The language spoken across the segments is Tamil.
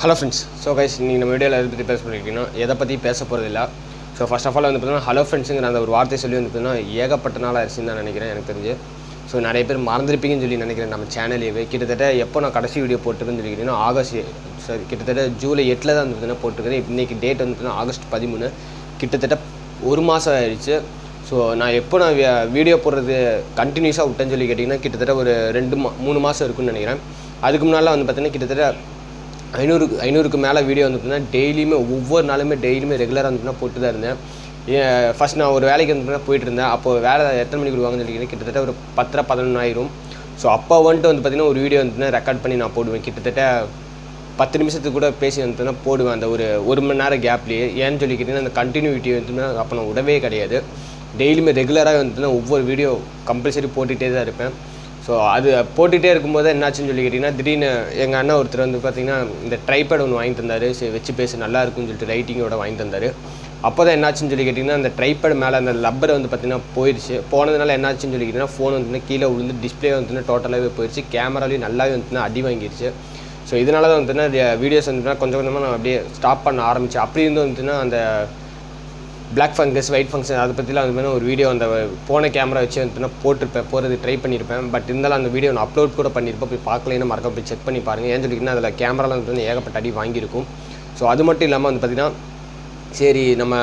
ஹலோ ஃப்ரெண்ட்ஸ் ஸோ கைஸ் நீங்கள் நம்ம வீடியோவில் எதை பற்றி பேச பண்ணிருக்கீங்கன்னா எதை பற்றி பேச போகிறதில்ல ஸோ ஃபஸ்ட் ஆஃப் ஆல் வந்து பார்த்தீங்கன்னா ஹலோ ஃப்ரெண்ட்ஸுங்கிற அந்த ஒரு வார்த்தை சொல்லி வந்து பார்த்தீங்கன்னா ஏகப்பட்ட நாள் ஆயிடுச்சுன்னு தான் நினைக்கிறேன் எனக்கு தெரிஞ்சு. ஸோ நிறைய பேர் மறந்துருப்பீங்கன்னு சொல்லி நினைக்கிறேன் நம்ம சேனலையே கிட்டத்தட்ட எப்போ நான் கடைசி வீடியோ போட்டுருக்கேன்னு சொல்லிக்கிறீங்கன்னா ஆகஸ்ட் சாரி கிட்டத்தட்ட ஜூலை எட்டில் தான் வந்து பார்த்தீங்கன்னா போட்டிருக்கிறேன் இன்றைக்கி டேட் வந்து பார்த்தீங்கன்னா ஆகஸ்ட் பதிமூணு. கிட்டத்தட்ட ஒரு மாதம் ஆயிடுச்சு. ஸோ நான் எப்போ நான் வீடியோ போடுறது கண்டினியூஸாக விட்டேன்னு சொல்லி கேட்டிங்கன்னா கிட்டத்தட்ட ஒரு ரெண்டு மா மூணு மாதம் இருக்குன்னு நினைக்கிறேன். அதுக்கு முன்னால் வந்து பார்த்தீங்கன்னா கிட்டத்தட்ட ஐநூறுக்கு ஐநூறுக்கு மேலே வீடியோ வந்து டெய்லியுமே ஒவ்வொரு நாளுமே டெய்லியுமே ரெகுலராக வந்து போட்டு தான் இருந்தேன் ஃபஸ்ட் நான் ஒரு வேலைக்கு வந்து போயிட்டு இருந்தேன் அப்போ வேலை எத்தனை மணிக்கு விடுவாங்கன்னு சொல்லி கிட்டத்தட்ட ஒரு பத்தரை பதினொன்று ஆயிரும். ஸோ அப்போ வந்துட்டு வந்து பார்த்தீங்கன்னா ஒரு வீடியோ வந்து ரெக்கார்ட் பண்ணி நான் போடுவேன். கிட்டத்தட்ட பத்து நிமிஷத்துக்கு கூட பேசி வந்து போடுவேன். அந்த ஒரு ஒரு மணி நேரம் கேப்லேயே ஏன்னு சொல்லி அந்த கண்டினியூட்டி வந்து அப்போ நான் விடவே கிடையாது. டெய்லியுமே ரெகுலராக வந்து ஒவ்வொரு வீடியோ கம்பல்சரி போட்டுகிட்டே தான் இருப்பேன். ஸோ அது போட்டுகிட்டே இருக்கும்போது என்னாச்சுன்னு சொல்லி கேட்டிங்கன்னா திடீர்னு எங்கள் அண்ணன் ஒருத்தர் வந்து பார்த்தீங்கன்னா இந்த ட்ரைபேட் ஒன்று வாங்கி தந்தார். சரி வச்சு பேச நல்லா இருக்கும்னு சொல்லிட்டு ரைட்டிங்கோட வாங்கி தந்தார். அப்போ தான் என்னாச்சுன்னு சொல்லி கேட்டிங்கன்னா அந்த ட்ரைபேட் மேலே அந்த லப்பர் வந்து பார்த்தீங்கன்னா போயிடுச்சு போனதுனால என்னாச்சுன்னு சொல்லி கேட்டிங்கன்னா ஃபோன் வந்து கீழே விழுந்து டிஸ்பிளே வந்து டோட்டலாகவே போயிடுச்சு கேமராலையும் நல்லாவே வந்து அடி வாங்கிடுச்சு ஸோ இதனால தான் வந்து வீடியோஸ் வந்துன்னா கொஞ்சம் கொஞ்சமாக நான் அப்படியே ஸ்டாப் பண்ண ஆரம்பித்தேன் அப்படி இருந்து வந்துன்னா அந்த பிளாக் ஃபங்கஸ் ஒயிட் ஃபங்க்ஷன் அதை பற்றிலாம் மாதிரி ஒரு வீடியோ அந்த போன கேமரா வச்சு வந்து போட்டிருப்பேன் போகிறது ட்ரை பண்ணியிருப்பேன் பட் இருந்தாலும் அந்த வீடியோ நான் அப்லோட் கூட பண்ணியிருப்பேன். போய் பார்க்கலைன்னா மறக்க போய் செக் பண்ணி பாருங்கள் ஏன்னு சொல்லிங்கன்னா அதில் கேமராலாம் வந்து ஏகப்பட்ட அடி வாங்கியிருக்கும். ஸோ அது மட்டும் இல்லாமல் வந்து பார்த்திங்கன்னா சரி நம்ம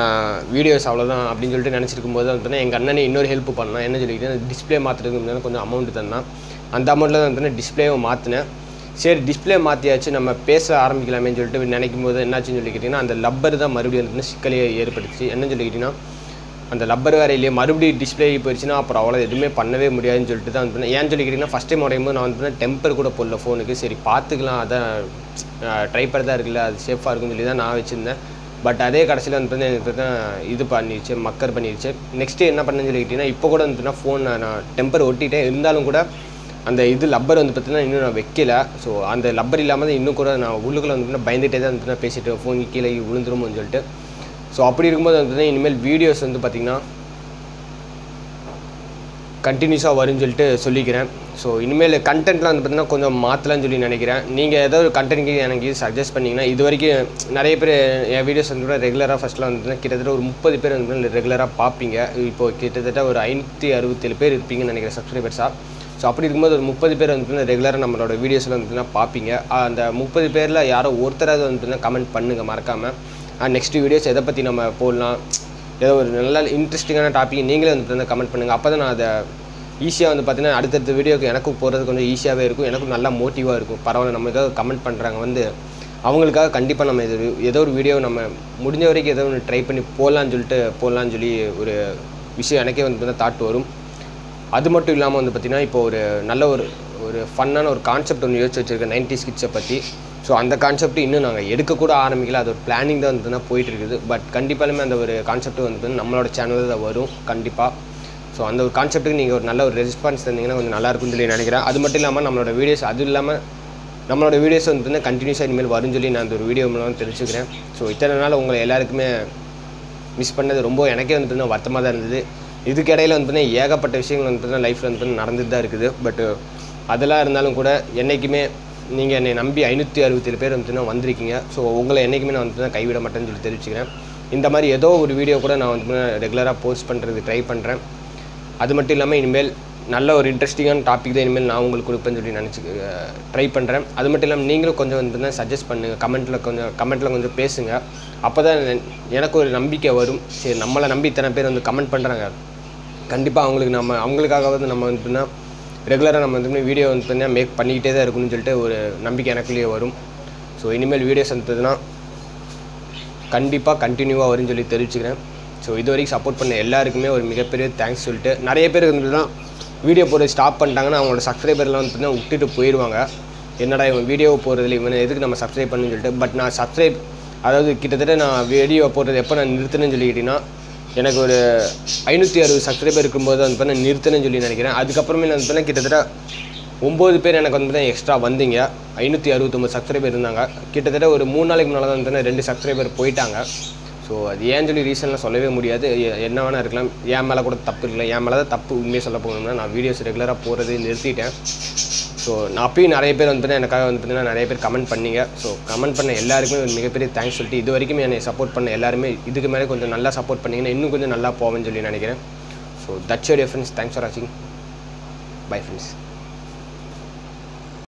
வீடியோஸ் அவ்வளோதான் அப்படின்னு சொல்லிட்டு நினச்சிருக்கும் போது வந்து எங்கள் அண்ணனே இன்னொரு ஹெல்ப் பண்ணலாம் என்ன சொல்லிக்கிட்டு டிஸ்பிளே மாற்றுறதுக்கு கொஞ்சம் அமௌண்ட் தந்தான். அந்த அமௌண்ட்டில் தான் வந்து டிஸ்பிளேவை மாற்றினேன் சரி டிஸ்பிளே மாற்றியாச்சு நம்ம பேச ஆரம்பிக்கலாமேன்னு சொல்லிட்டு நினைக்கும் போது என்னாச்சுன்னு சொல்லிக்கிட்டிங்கன்னா அந்த லப்பர் தான் மறுபடியும் வந்து சிக்கலையே ஏற்படுத்துச்சு. என்னன்னு சொல்லிக்கிட்டிங்கன்னா அந்த லப்பர் வேறையிலேயே இல்லையே மறுபடியும் டிஸ்பிளே போயிடுச்சுன்னா அப்புறம் அவ்வளோ எதுவுமே பண்ணவே முடியாதுன்னு சொல்லிட்டு தான் வந்து ஏன்னு சொல்லிக்கிட்டிங்கன்னா ஃபஸ்ட் டைம் உடையும் போது நான் வந்து டெம்பர் கூட போடல ஃபோனுக்கு சரி பார்த்துக்கலாம் அதான் ட்ரைப்பர் தான் இருக்குல்ல அது சேஃபாக இருக்குன்னு சொல்லி தான் நான் வச்சுருந்தேன். பட் அதே கடைசியில் வந்து எனக்கு தான் இது பண்ணிடுச்சு மக்கர் பண்ணிடுச்சு நெக்ஸ்ட்டு என்ன பண்ணேன்னு சொல்லிக்கிட்டிங்கன்னா இப்போ கூட வந்து ஃபோன் நான் டெம்பர் ஒட்டிட்டேன். இருந்தாலும் கூட அந்த இது லப்பர் வந்து பார்த்தீங்கன்னா இன்னும் நான் வைக்கல. ஸோ அந்த லப்பர் இல்லாமல் தான் இன்னும் கூட நான் உள்ளுக்குள்ள வந்து பயந்துகிட்டே தான் வந்து பேசிட்டு ஃபோன் கீழே விழுந்துருமோன்னு சொல்லிட்டு. ஸோ அப்படி இருக்கும்போது வந்து இனிமேல் வீடியோஸ் வந்து பார்த்திங்கன்னா கண்டினியூஸாக வரும்னு சொல்லிட்டு சொல்லிக்கிறேன். ஸோ இனிமேல் கண்டென்ட்லாம் வந்து பார்த்திங்கன்னா கொஞ்சம் மாற்றலாம்னு சொல்லி நினைக்கிறேன். நீங்கள் ஏதோ ஒரு கண்டென்ட் எனக்கு சஜஸ்ட் பண்ணிங்கன்னா இது வரைக்கும் நிறைய பேர் என் வீடியோஸ் வந்து கூட ரெகுலராக ஃபஸ்ட்டில் வந்து கிட்டத்தட்ட ஒரு முப்பது பேர் வந்து ரெகுலராக பார்ப்பீங்க. இப்போ கிட்டத்தட்ட ஒரு ஐநூற்றி அறுபத்தேழு பேர் இருப்பீங்கன்னு நினைக்கிறேன் சப்ஸ்கிரைபர்ஸாக ஸோ அப்படி இருக்கும்போது ஒரு முப்பது பேர் வந்து ரெகுலராக நம்மளோட வீடியோஸில் வந்து பார்ப்பீங்க அந்த முப்பது பேரில் யாரோ ஒருத்தராவது வந்து கமெண்ட் பண்ணுங்கள் மறக்காமல் நெக்ஸ்ட் வீடியோஸ் எதை பற்றி நம்ம போடலாம்? ஏதோ ஒரு நல்ல இன்ட்ரெஸ்டிங்கான டாபிக் நீங்களே வந்து கமெண்ட் பண்ணுங்கள் அப்போ தான் நான் அதை ஈஸியாக வந்து பார்த்தீங்கன்னா அடுத்தடுத்த வீடியோக்கு எனக்கும் போகிறது கொஞ்சம் ஈஸியாகவே இருக்கும். எனக்கும் நல்லா மோட்டிவாக இருக்கும். பரவாயில்ல நம்ம ஏதாவது கமெண்ட் பண்ணுறாங்க வந்து அவங்களுக்காக கண்டிப்பாக நம்ம இது ஏதோ ஒரு வீடியோ நம்ம முடிஞ்ச வரைக்கும் ஏதோ ஒன்று ட்ரை பண்ணி போடலான்னு சொல்லிட்டு போடலான்னு சொல்லி ஒரு விஷயம் எனக்கே வந்து தாட் வரும். அது மட்டும் இல்லாமல் வந்து பார்த்திங்கன்னா இப்போ ஒரு நல்ல ஒரு ஒரு ஃபன்னான ஒரு கான்செப்ட் ஒன்று யோசிச்சு வச்சுருக்கேன் நைன்டி ஸ்கிட்ஸை பற்றி ஸோ அந்த கான்செப்ட் இன்னும் நாங்கள் எடுக்கக்கூட ஆரம்பிக்கல. அது ஒரு பிளானிங் தான் வந்து போயிட்டு இருக்குது பட் கண்டிப்பாலுமே அந்த ஒரு கான்செப்ட் வந்து நம்மளோட சேனலில் தான் வரும். கண்டிப்பாக ஸோ அந்த ஒரு கான்செப்ட்டுக்கு நீங்கள் ஒரு நல்ல ஒரு ரெஸ்பான்ஸ் தந்தீங்கன்னா கொஞ்சம் நல்லா இருக்கும்னு சொல்லி நினைக்கிறேன். அது மட்டும் இல்லாமல் நம்மளோட வீடியோஸ் அது இல்லாமல் நம்மளோட வீடியோஸ் வந்து பார்த்தீங்கன்னா கண்டினியூஸாக இனிமேல் வரும்னு சொல்லி நான் அந்த ஒரு வீடியோ மூலம் தெரிஞ்சுக்கிறேன். ஸோ இத்தனை நாள் உங்களை எல்லாருக்குமே மிஸ் பண்ணது ரொம்ப எனக்கே வந்து பார்த்தீங்கன்னா வருத்தமாக தான் இருந்தது. இதுக்கு இடையில வந்து பார்த்தீங்கன்னா ஏகப்பட்ட விஷயங்கள் வந்து பார்த்தீங்கன்னா லைஃப்பில் வந்து பார்த்தீங்கன்னா நடந்துட்டு தான் இருக்குது. பட்டு அதெல்லாம் இருந்தாலும் கூட என்றைக்குமே நீங்கள் என்னை நம்பி ஐநூற்றி அறுபத்தேழு பேர் வந்து வந்திருக்கீங்க. ஸோ உங்களை என்றைக்குமே நான் வந்து கைவிட மாட்டேன்னு சொல்லி தெரிவிச்சுக்கிறேன். இந்த மாதிரி ஏதோ ஒரு வீடியோ கூட நான் வந்து ரெகுலராக போஸ்ட் பண்ணுறது ட்ரை பண்ணுறேன் அது மட்டும் இல்லாமல் இனிமேல் நல்ல ஒரு இன்ட்ரெஸ்டிங்கான டாபிக் தான் இனிமேல் நான் உங்களுக்கு கொடுப்பேன்னு சொல்லி நினச்சி ட்ரை பண்ணுறேன் அது மட்டும் இல்லாமல் நீங்களும் கொஞ்சம் வந்து சஜஸ்ட் பண்ணுங்கள் கமெண்ட்டில் கொஞ்சம் கமெண்ட்டில் கொஞ்சம் பேசுங்க. அப்போ தான் எனக்கு ஒரு நம்பிக்கை வரும். சரி நம்மளை நம்பி இத்தனை பேர் வந்து கமெண்ட் பண்ணுறாங்க கண்டிப்பாக அவங்களுக்கு நம்ம அவங்களுக்காக வந்து நம்ம வந்து ரெகுலராக நம்ம வந்து வீடியோ வந்து பார்த்தீங்கன்னா மேக் பண்ணிக்கிட்டே தான் இருக்கணும்னு சொல்லிட்டு ஒரு நம்பிக்கை எனக்குள்ளேயே வரும். ஸோ இனிமேல் வீடியோஸ் வந்ததுன்னா கண்டிப்பாக கண்டினியூவாக வரும்னு சொல்லி தெரிவிச்சுக்கிறேன். ஸோ இது வரைக்கும் சப்போர்ட் பண்ண எல்லாருக்குமே ஒரு மிகப்பெரிய தேங்க்ஸ் சொல்லிட்டு நிறைய பேர் வந்து வீடியோ போடுறது ஸ்டாப் பண்ணிட்டாங்கன்னா அவங்களோட சப்ஸ்கிரைபர்லாம் வந்து பார்த்தீங்கன்னா விட்டுட்டு போயிடுவாங்க என்னடா இவன் வீடியோ போடுறதுல இவன் எதுக்கு நம்ம சப்ஸ்கிரைப் பண்ணுன்னு சொல்லிட்டு பட் நான் சப்ஸ்கிரைப் அதாவது கிட்டத்தட்ட நான் வீடியோ போடுறது எப்போ நான் நிறுத்தினேன்னு சொல்லிக்கிட்டீங்கன்னா எனக்கு ஒரு ஐநூற்றி அறுபது சப்ஸ்கிரைபர் இருக்கும்போது வந்து நான் நிறுத்தினேன்னு சொல்லி நினைக்கிறேன். அதுக்கப்புறமே நான் வந்து கிட்டத்தட்ட ஒம்பது பேர் எனக்கு வந்து எக்ஸ்ட்ரா வந்தீங்க. ஐநூற்றி அறுபத்தொம்பது சப்ஸ்கிரைபர் இருந்தாங்க. கிட்டத்தட்ட ஒரு மூணு நாளைக்கு முன்னால் தான் வந்து ரெண்டு சப்ஸ்கிரைபர் போயிட்டாங்க. ஸோ அது ஏன்னு சொல்லி ரீசன்லாம் சொல்லவே முடியாது. என்ன வேணால் இருக்கலாம். என் மேலே கூட தப்பு இருக்கலாம். என் மேலே தான் தப்பு உண்மையை சொல்ல போகணும்னா நான் வீடியோஸ் ரெகுலராக போகிறது நிறுத்திட்டேன். ஸோ நான் அப்பயும் நிறைய பேர் வந்து பார்த்தீங்கன்னா எனக்காக வந்து பார்த்தீங்கன்னா நிறைய பேர் கமெண்ட் பண்ணீங்க. ஸோ கமெண்ட் பண்ண எல்லாருக்குமே ஒரு மிகப்பெரிய தேங்க்ஸ் சொல்லிட்டு இது வரைக்கும் என்னை சப்போர்ட் பண்ண எல்லாருமே இதுக்கு மேலே கொஞ்சம் நல்லா சப்போர்ட் பண்ணிங்கன்னா இன்னும் கொஞ்சம் நல்லா போவேன்னு சொல்லி நினைக்கிறேன். So that's your friends thanks for வாட்சிங் பை ஃப்ரெண்ட்ஸ்